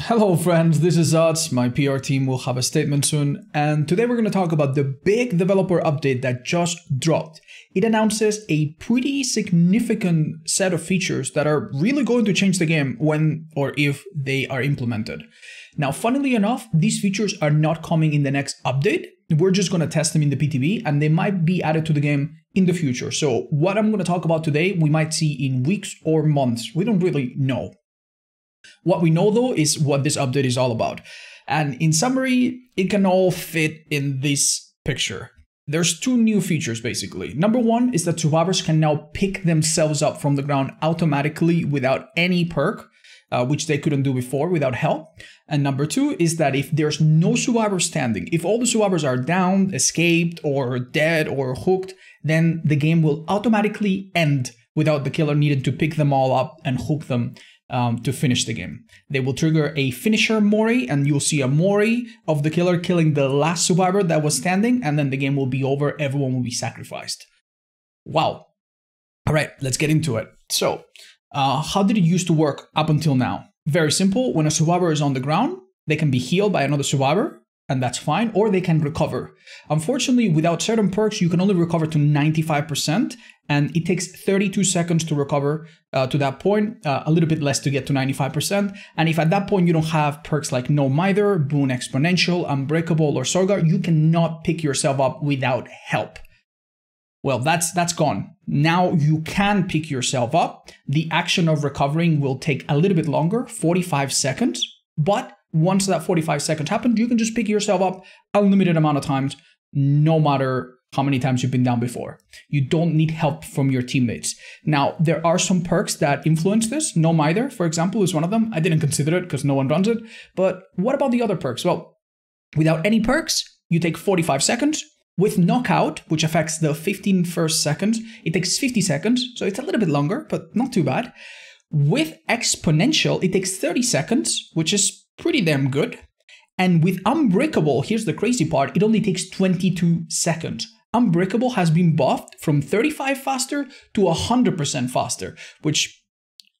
Hello, friends. This is Otz. My PR team will have a statement soon. And today we're going to talk about the big developer update that just dropped. It announces a pretty significant set of features that are really going to change the game when or if they are implemented. Now, funnily enough, these features are not coming in the next update. We're just going to test them in the PTB and they might be added to the game in the future. So, what I'm going to talk about today, we might see in weeks or months. We don't really know. What we know though is what this update is all about. And in summary, it can all fit in this picture. There's two new features basically. Number one is that survivors can now pick themselves up from the ground automatically without any perk, uh, which they couldn't do before without help. And number two is that if there's no survivor standing, if all the survivors are down, escaped, or dead, or hooked, then the game will automatically end without the killer needing to pick them all up and hook them um, to finish the game. They will trigger a finisher Mori, and you'll see a Mori of the killer killing the last survivor that was standing, and then the game will be over. Everyone will be sacrificed. Wow. All right, let's get into it. So, uh, how did it used to work up until now? Very simple. When a survivor is on the ground, they can be healed by another survivor and that's fine, or they can recover. Unfortunately, without certain perks, you can only recover to 95%, and it takes 32 seconds to recover uh, to that point, uh, a little bit less to get to 95%. And if at that point you don't have perks like No Mither, Boon Exponential, Unbreakable, or Soul Guard, you cannot pick yourself up without help. Well, that's that's gone. Now you can pick yourself up. The action of recovering will take a little bit longer, 45 seconds, but once that 45 seconds happened, you can just pick yourself up unlimited amount of times, no matter how many times you've been down before. You don't need help from your teammates. Now, there are some perks that influence this. No Mither, for example, is one of them. I didn't consider it because no one runs it. But what about the other perks? Well, without any perks, you take 45 seconds. With knockout, which affects the 15 first seconds, it takes 50 seconds, so it's a little bit longer, but not too bad. With exponential, it takes 30 seconds, which is pretty damn good. And with Unbreakable, here's the crazy part, it only takes 22 seconds. Unbreakable has been buffed from 35 faster to 100% faster, which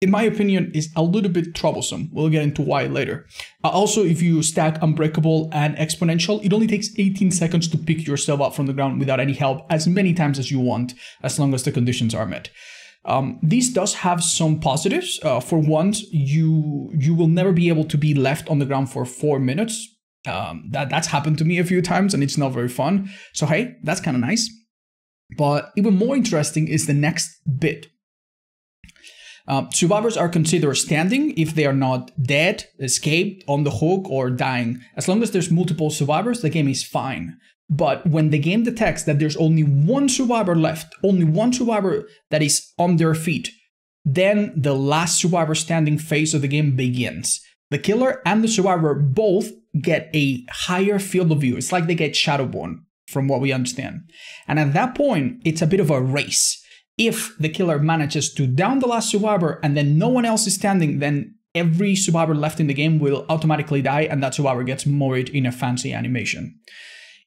in my opinion is a little bit troublesome. We'll get into why later. Uh, also, if you stack Unbreakable and Exponential, it only takes 18 seconds to pick yourself up from the ground without any help as many times as you want, as long as the conditions are met. Um, this does have some positives. Uh, for once, you you will never be able to be left on the ground for four minutes. Um, that that's happened to me a few times, and it's not very fun. So hey, that's kind of nice. But even more interesting is the next bit. Uh, survivors are considered standing if they are not dead, escaped, on the hook, or dying. As long as there's multiple survivors, the game is fine. But when the game detects that there's only one survivor left, only one survivor that is on their feet, then the last survivor standing phase of the game begins. The killer and the survivor both get a higher field of view. It's like they get Shadowborn, from what we understand. And at that point, it's a bit of a race. If the killer manages to down the last survivor and then no one else is standing, then every survivor left in the game will automatically die and that survivor gets moried in a fancy animation.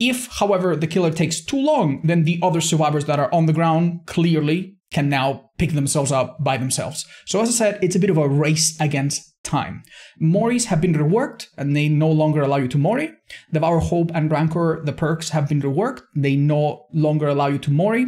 If, however, the killer takes too long, then the other survivors that are on the ground clearly can now pick themselves up by themselves. So as I said, it's a bit of a race against time. Moris have been reworked and they no longer allow you to Mori. Devour Hope and Rancor, the perks have been reworked. They no longer allow you to Mori.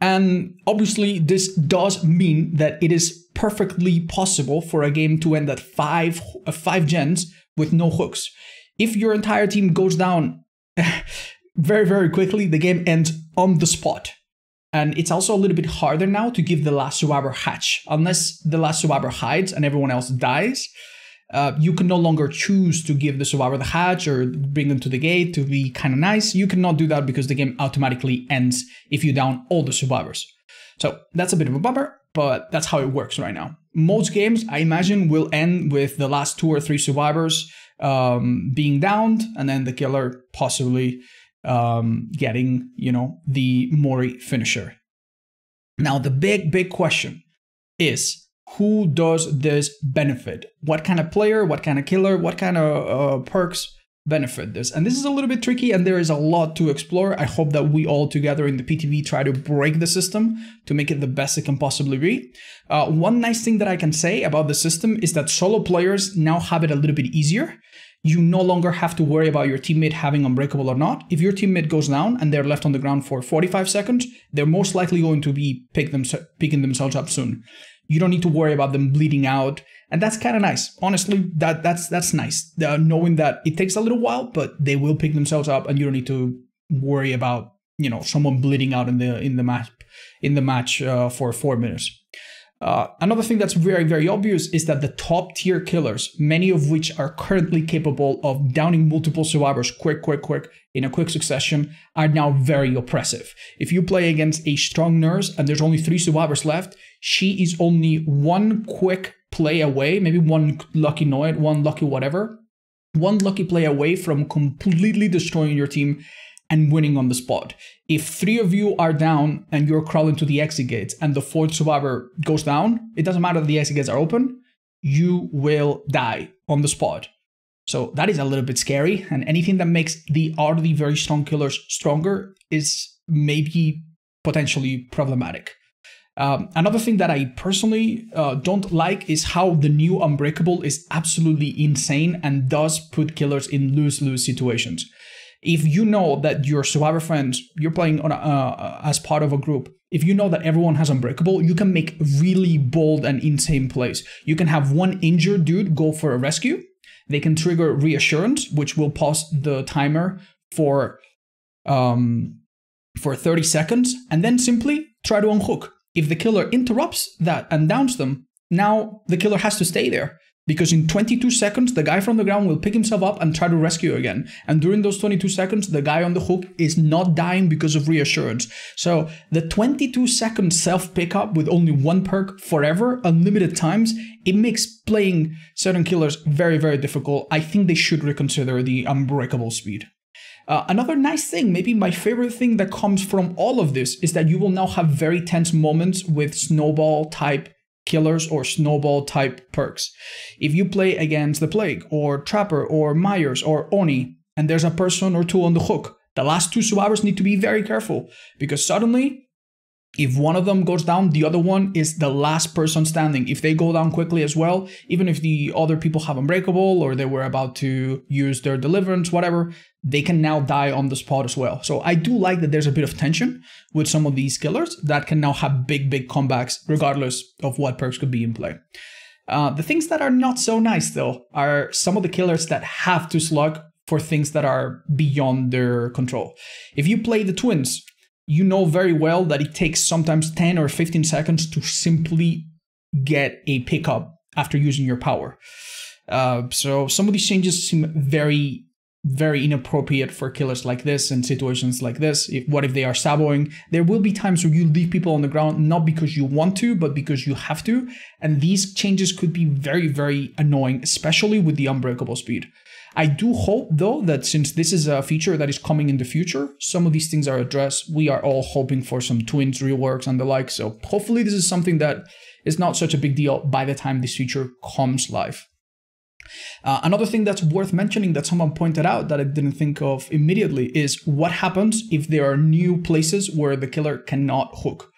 And obviously, this does mean that it is perfectly possible for a game to end at five, uh, five gens with no hooks. If your entire team goes down very, very quickly, the game ends on the spot. And it's also a little bit harder now to give the last survivor hatch. Unless the last survivor hides and everyone else dies, uh, you can no longer choose to give the survivor the hatch or bring them to the gate to be kind of nice. You cannot do that because the game automatically ends if you down all the survivors. So that's a bit of a bummer, but that's how it works right now. Most games, I imagine, will end with the last two or three survivors um, being downed, and then the killer possibly um, getting, you know, the Mori finisher. Now, the big, big question is who does this benefit? What kind of player? What kind of killer? What kind of uh, perks benefit this? And this is a little bit tricky and there is a lot to explore. I hope that we all together in the PTB try to break the system to make it the best it can possibly be. Uh, one nice thing that I can say about the system is that solo players now have it a little bit easier. You no longer have to worry about your teammate having Unbreakable or not. If your teammate goes down and they're left on the ground for 45 seconds, they're most likely going to be pick them, picking themselves up soon. You don't need to worry about them bleeding out and that's kind of nice. Honestly, that that's that's nice. Uh, knowing that it takes a little while, but they will pick themselves up, and you don't need to worry about you know someone bleeding out in the in the match in the match uh, for four minutes. Uh, another thing that's very, very obvious is that the top tier killers, many of which are currently capable of downing multiple survivors quick, quick, quick in a quick succession, are now very oppressive. If you play against a strong nurse and there's only three survivors left, she is only one quick play away, maybe one lucky Noid, one lucky whatever, one lucky play away from completely destroying your team and winning on the spot. If three of you are down and you're crawling to the exit gates and the fourth survivor goes down, it doesn't matter if the exit gates are open, you will die on the spot. So that is a little bit scary, and anything that makes the already very strong killers stronger is maybe potentially problematic. Um, another thing that I personally uh, don't like is how the new Unbreakable is absolutely insane and does put killers in lose lose situations. If you know that your survivor friends, you're playing on a, uh, as part of a group, if you know that everyone has Unbreakable, you can make really bold and insane plays. You can have one injured dude go for a rescue. They can trigger reassurance, which will pause the timer for um, for 30 seconds, and then simply try to unhook if the killer interrupts that and downs them, now the killer has to stay there. Because in 22 seconds, the guy from the ground will pick himself up and try to rescue again. And during those 22 seconds, the guy on the hook is not dying because of reassurance. So the 22 second self pickup with only one perk forever, unlimited times, it makes playing certain killers very, very difficult. I think they should reconsider the unbreakable speed. Uh, another nice thing, maybe my favorite thing that comes from all of this, is that you will now have very tense moments with snowball type killers or snowball type perks. If you play against the Plague or Trapper or Myers or Oni, and there's a person or two on the hook, the last two survivors need to be very careful because suddenly if one of them goes down, the other one is the last person standing. If they go down quickly as well, even if the other people have Unbreakable or they were about to use their deliverance, whatever, they can now die on the spot as well. So I do like that there's a bit of tension with some of these killers that can now have big, big comebacks regardless of what perks could be in play. Uh, the things that are not so nice though are some of the killers that have to slug for things that are beyond their control. If you play the twins, you know very well that it takes sometimes 10 or 15 seconds to simply get a pickup after using your power. Uh, so some of these changes seem very, very inappropriate for killers like this and situations like this. If, what if they are saboing? There will be times where you leave people on the ground not because you want to, but because you have to. And these changes could be very, very annoying, especially with the unbreakable speed. I do hope, though, that since this is a feature that is coming in the future, some of these things are addressed. We are all hoping for some twins reworks and the like. So hopefully, this is something that is not such a big deal by the time this feature comes live. Uh, another thing that's worth mentioning that someone pointed out that I didn't think of immediately is what happens if there are new places where the killer cannot hook.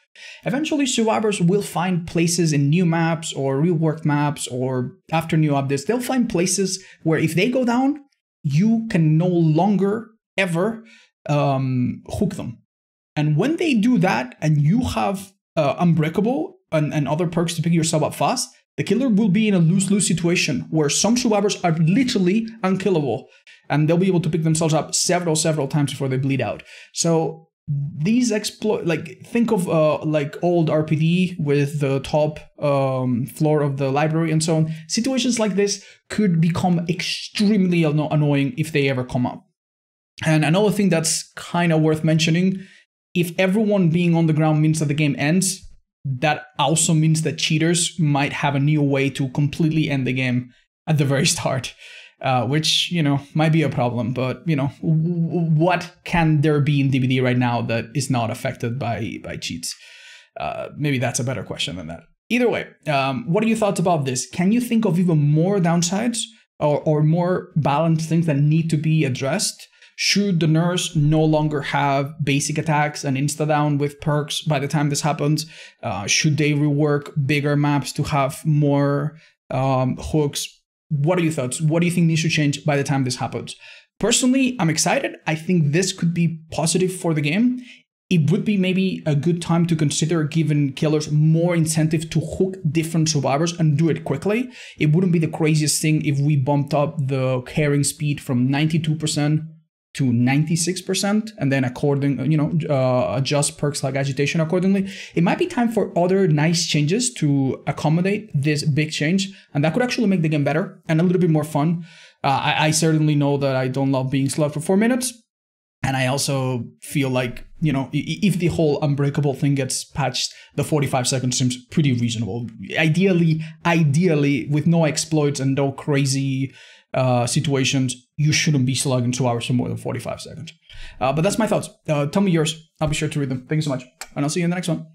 Eventually, survivors will find places in new maps or reworked maps or after new updates, they'll find places where if they go down, you can no longer ever um, hook them. And when they do that and you have uh, Unbreakable and, and other perks to pick yourself up fast, the killer will be in a lose lose situation where some survivors are literally unkillable and they'll be able to pick themselves up several, several times before they bleed out. So these exploit like think of uh like old rpd with the top um floor of the library and so on. Situations like this could become extremely anno- annoying if they ever come up. And another thing that's kind of worth mentioning if everyone being on the ground means that the game ends that also means that cheaters might have a new way to completely end the game at the very start uh, which you know might be a problem. But you know, w- what can there be in DBD right now that is not affected by by cheats? Uh, maybe that's a better question than that. Either way, um, what are your thoughts about this? Can you think of even more downsides or, or more balanced things that need to be addressed. Should the nurse no longer have basic attacks and insta down with perks by the time this happens? Uh, should they rework bigger maps to have more um, hooks? What are your thoughts? What do you think needs to change by the time this happens? Personally, I'm excited. I think this could be positive for the game it would be maybe a good time to consider giving killers more incentive to hook different survivors and do it quickly. It wouldn't be the craziest thing if we bumped up the carrying speed from 92% to 96% and then according you know uh, adjust perks like agitation accordingly it might be time for other nice changes to accommodate this big change and that could actually make the game better and a little bit more fun uh, I, I certainly know that i don't love being slugged for four minutes and I also feel like, you know, if the whole unbreakable thing gets patched, the 45 seconds seems pretty reasonable. Ideally, ideally, with no exploits and no crazy uh, situations, you shouldn't be slugging two hours for more than 45 seconds. Uh, but that's my thoughts. Uh, tell me yours. I'll be sure to read them. Thank you so much. And I'll see you in the next one.